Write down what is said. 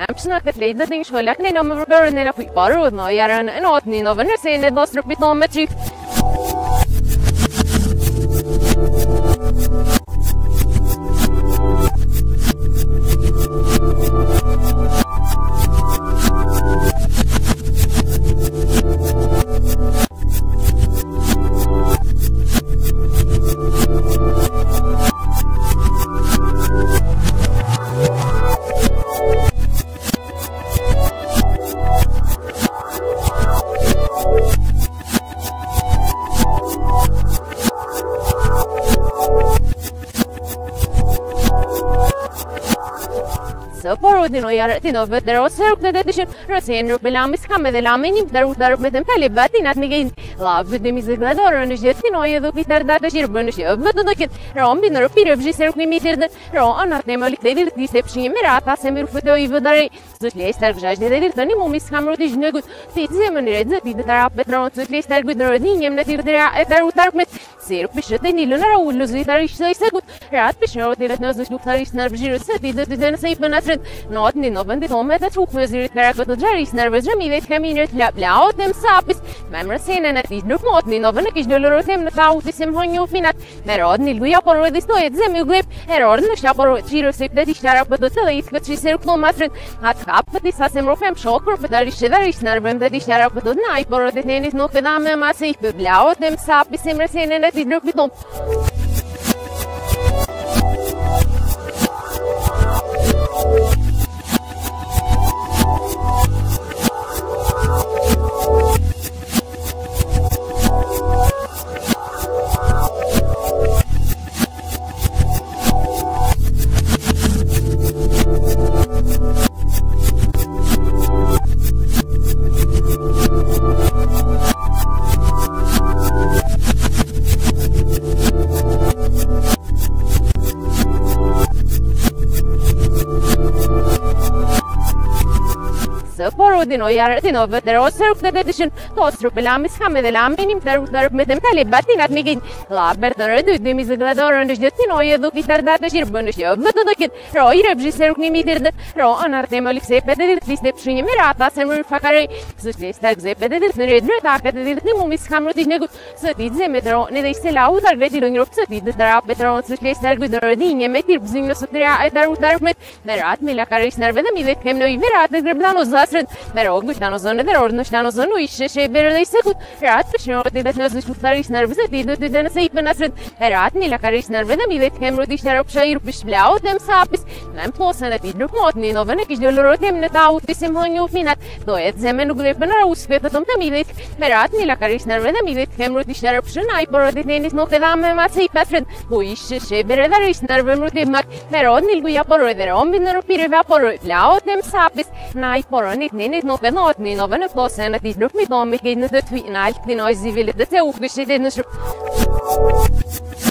امش نکته لذتیش ولی اگر نامو رو بر نرخی ان آتنی نو و نرسین دوست رو Porodin u jarë të nove të rosë sërë këtë të të shimë rësin rëpë lamis kam edhe lamin im të rëpë të rëpë të më kalli batin atë në gejnë la vëtë mi zë këtë dorë në shqetë të noje dhe pitar da të shirë bënë shqetë vëtë në këtë rëmë binë rëpë rëpë zhisë rëpë në mi të rëdë rëmë anat në më likë të dirë të isë pëshin mira ta se mirë fëtë o i vëdare zë të lejë stërë gjash në të dirë të një mu mi s'kam rëtë ishë në këtë të të zemë në rëtë zë të të rapë të rëmë zë të lejë stërë këtë në rëtë një më në të rëtë e të rëtë sir bish te ni lu nara ulu zi tari shoy se gut rat bish ro dile na zu shuk tari snar bish ro se di de de na sip na trend not ni no bendi home da chuk me zi tara gut na jari snar bish mi ve kemi ne tla bla o tem sapis mem ro sin na ti nuk mot ni no bendi kish dolo ro tem na ta u sim ho ni ufina me ro ni lu ya grip error na sha por chi ro sip de di shara po do tele it kach se ro ma trend hat kap di sa sem ro fem shok ro pe tari shi dari me ma sip bla sapis mem ro bị nước bị tụt rodin o jarë të novë dhe rosë rukë dhe dhe dëshën të osë me lamë s'ka me dhe lamë një më rukë dhe rukë me të më tali batinat me gjenë labër të rëdu dhe mi zëgë dhe dorë në shgjë të në ojë dhukë i të rëdat të shirë bënë shgjë vëtë në këtë ro i rëbë gjithë rukë një mitër dhe ro anë artë më lëkse për dhe dhe të liste pëshu një më rata se më rëmë fakare së shlista gëze për dhe dhe të në rëdë rëta për dhe dhe të në më misë kam rëtish së ti dhe me në dhe la u dhar i rëngë rëpë me tirë nërve dhe mi dhe kem në i verat dhe grëbë dhe zasrën Merog, në shtanë zënë, dhe rorë në shtanë zënë, u ishë shë e berë dhe ishë kutë. Herat, për shënë rëtë i betë nëzë shkutë tarë ishë nërë vëzë, dhe dhe dhe nëse i për nësërët. Herat, në lakar ishë nërë vëdë, mi dhe të kemë rëtë ishë nërë pëshë i rëpë shblau, dhe më sapis, në më plosën e pidë rëpë motë, në në vëne kishë dëllë jemë në ta u të disim hë një upinat, do e të zeme nuk dhe për në rëusë këtë të të mi dhe të. Herat, në lakar ishë nërë vëdë, mi dhe të kemë rëtë ishë nërë pëshë nëjë, por rëtë i tenis nuk e dhamë me masë i petërën, ku po ishë shë Internet nå venner og mener venner på sen at de nok dem ikke nødt til å tvinne alt det nøyse ville det til å beskjedene slutt.